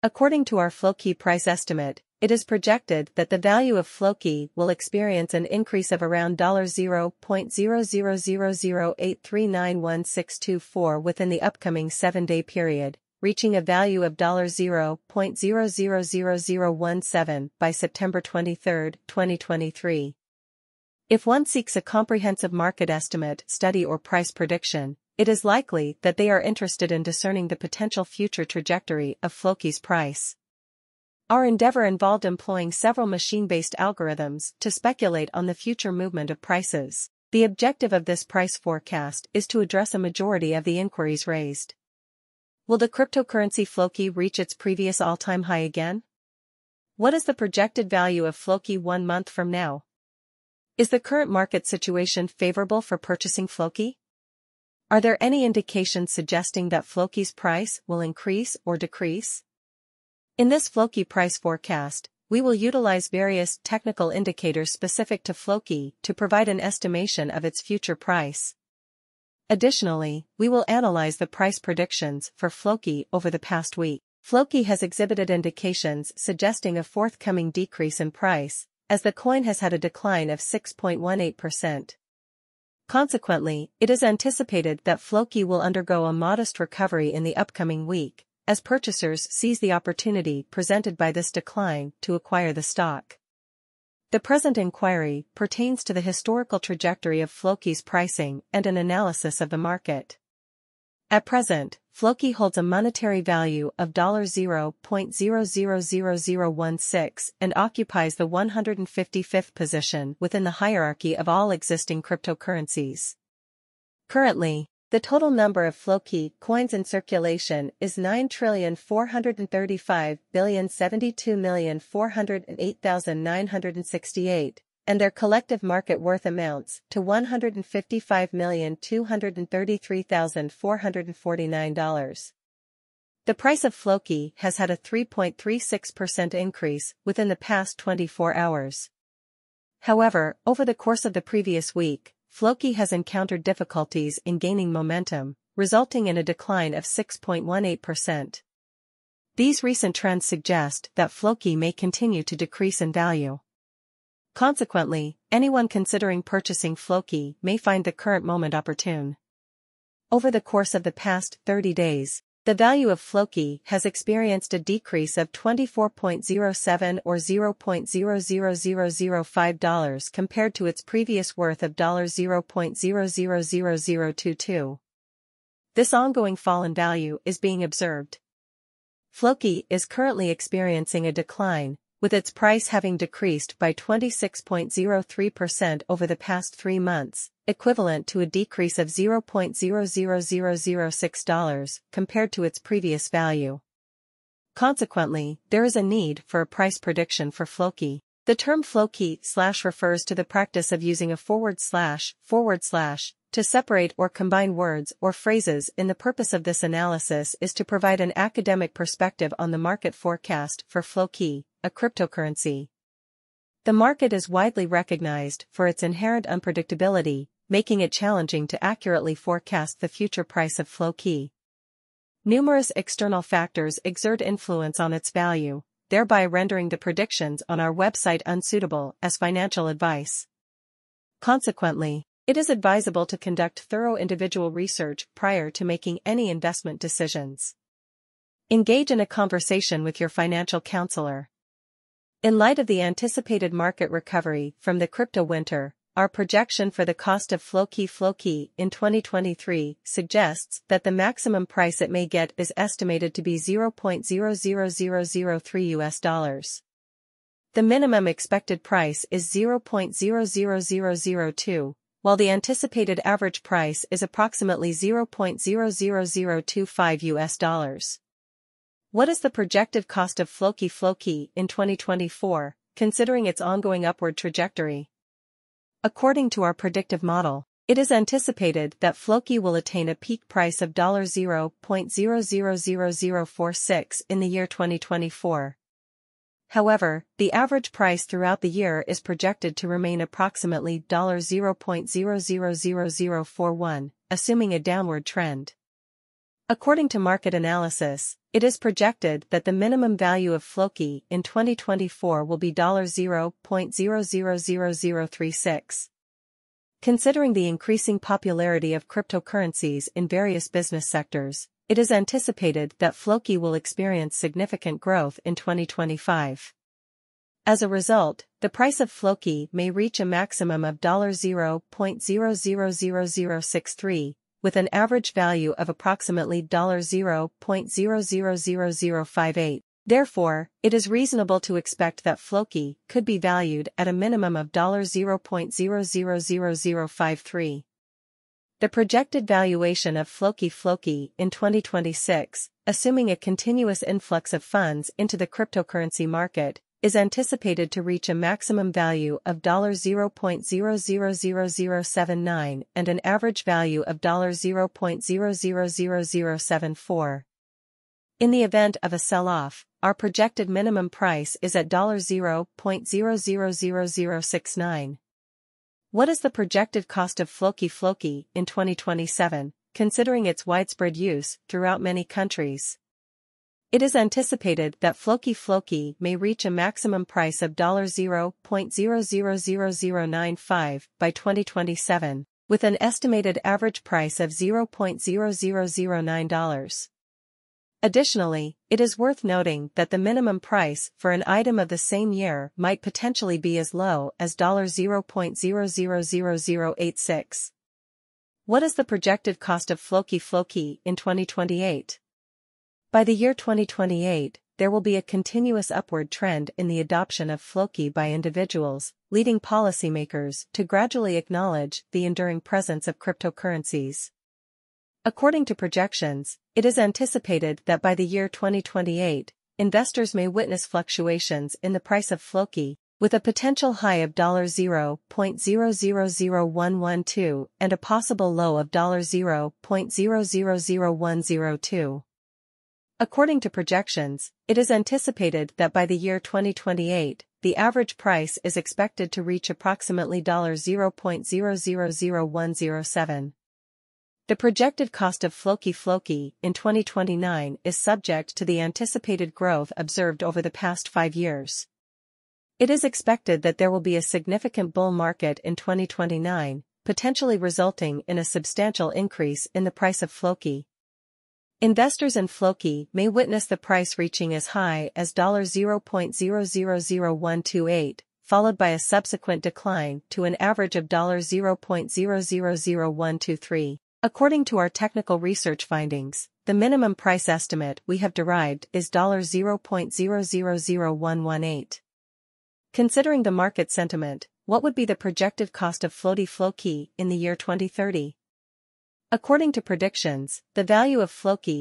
According to our Floki price estimate, it is projected that the value of Floki will experience an increase of around $0.00008391624 within the upcoming 7-day period, reaching a value of $0.000017 by September 23, 2023. If one seeks a comprehensive market estimate, study or price prediction, it is likely that they are interested in discerning the potential future trajectory of Floki's price. Our endeavor involved employing several machine-based algorithms to speculate on the future movement of prices. The objective of this price forecast is to address a majority of the inquiries raised. Will the cryptocurrency Floki reach its previous all-time high again? What is the projected value of Floki one month from now? Is the current market situation favorable for purchasing Floki? Are there any indications suggesting that Floki's price will increase or decrease? In this Floki price forecast, we will utilize various technical indicators specific to Floki to provide an estimation of its future price. Additionally, we will analyze the price predictions for Floki over the past week. Floki has exhibited indications suggesting a forthcoming decrease in price, as the coin has had a decline of 6.18%. Consequently, it is anticipated that Floki will undergo a modest recovery in the upcoming week, as purchasers seize the opportunity presented by this decline to acquire the stock. The present inquiry pertains to the historical trajectory of Floki's pricing and an analysis of the market. At present, Floki holds a monetary value of $0.000016 and occupies the 155th position within the hierarchy of all existing cryptocurrencies. Currently, the total number of Floki coins in circulation is 9,435,072,408,968, and their collective market worth amounts to $155,233,449. The price of Floki has had a 3.36% increase within the past 24 hours. However, over the course of the previous week, Floki has encountered difficulties in gaining momentum, resulting in a decline of 6.18%. These recent trends suggest that Floki may continue to decrease in value. Consequently, anyone considering purchasing Floki may find the current moment opportune. Over the course of the past 30 days, the value of Floki has experienced a decrease of 24.07 or $0.00005 compared to its previous worth of $0.000022. This ongoing fall in value is being observed. Floki is currently experiencing a decline, with its price having decreased by 26.03% over the past three months, equivalent to a decrease of $0.00006 compared to its previous value. Consequently, there is a need for a price prediction for Floki. The term Floki slash refers to the practice of using a forward slash, forward slash, to separate or combine words or phrases in the purpose of this analysis is to provide an academic perspective on the market forecast for Floki, a cryptocurrency. The market is widely recognized for its inherent unpredictability, making it challenging to accurately forecast the future price of Floki. Numerous external factors exert influence on its value, thereby rendering the predictions on our website unsuitable as financial advice. Consequently, it is advisable to conduct thorough individual research prior to making any investment decisions. Engage in a conversation with your financial counselor. In light of the anticipated market recovery from the crypto winter, our projection for the cost of Floki Floki in 2023 suggests that the maximum price it may get is estimated to be 0.00003 US dollars. The minimum expected price is 0.00002, while the anticipated average price is approximately 0.00025 US dollars. What is the projected cost of Floki Floki in 2024, considering its ongoing upward trajectory? According to our predictive model, it is anticipated that Floki will attain a peak price of $0.000046 in the year 2024. However, the average price throughout the year is projected to remain approximately $0.000041, assuming a downward trend. According to market analysis, it is projected that the minimum value of Floki in 2024 will be $0.000036. Considering the increasing popularity of cryptocurrencies in various business sectors, it is anticipated that Floki will experience significant growth in 2025. As a result, the price of Floki may reach a maximum of $0.000063, with an average value of approximately $0.000058. Therefore, it is reasonable to expect that Floki could be valued at a minimum of $0.000053. The projected valuation of Floki Floki in 2026, assuming a continuous influx of funds into the cryptocurrency market, is anticipated to reach a maximum value of $0.000079 and an average value of $0.000074. In the event of a sell-off, our projected minimum price is at $0.000069. What is the projected cost of Floki Floki in 2027, considering its widespread use throughout many countries? It is anticipated that Floki Floki may reach a maximum price of $0.000095 by 2027, with an estimated average price of $0.0009. Additionally, it is worth noting that the minimum price for an item of the same year might potentially be as low as $0.000086. What is the projected cost of Floki Floki in 2028? By the year 2028, there will be a continuous upward trend in the adoption of Floki by individuals, leading policymakers to gradually acknowledge the enduring presence of cryptocurrencies. According to projections, it is anticipated that by the year 2028, investors may witness fluctuations in the price of Floki, with a potential high of $0.000112 and a possible low of $0.000102. According to projections, it is anticipated that by the year 2028, the average price is expected to reach approximately $0.000107. The projected cost of Floki Floki in 2029 is subject to the anticipated growth observed over the past five years. It is expected that there will be a significant bull market in 2029, potentially resulting in a substantial increase in the price of Floki. Investors in Floki may witness the price reaching as high as $0.000128, followed by a subsequent decline to an average of $0.000123. According to our technical research findings, the minimum price estimate we have derived is $0.000118. Considering the market sentiment, what would be the projected cost of Floki Floki in the year 2030? According to predictions, the value of Floki